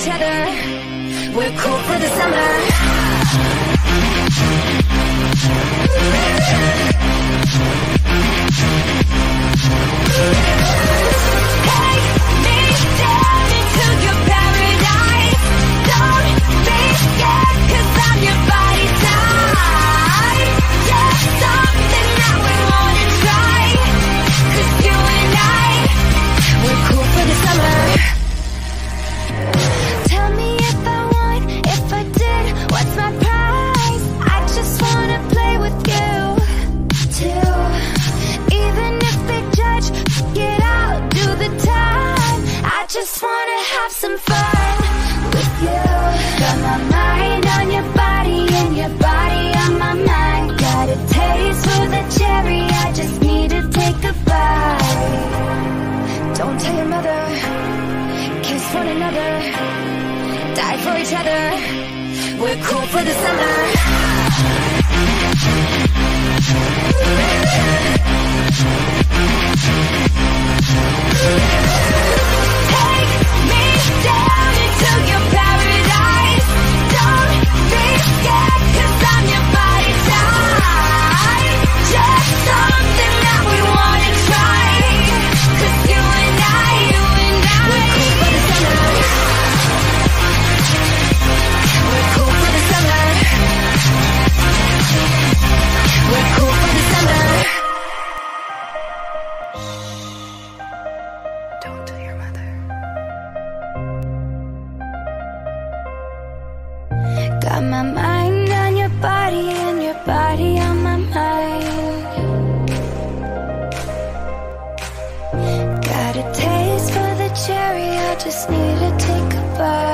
each other. We're cool for the summer. Have some fun with you. Got my mind on your body and your body on my mind. Got a taste for the cherry, I just need to take a bite. Don't tell your mother, kiss one another, die for each other. We're cool for the summer. Got my mind on your body and your body on my mind. Got a taste for the cherry, I just need to take a bite.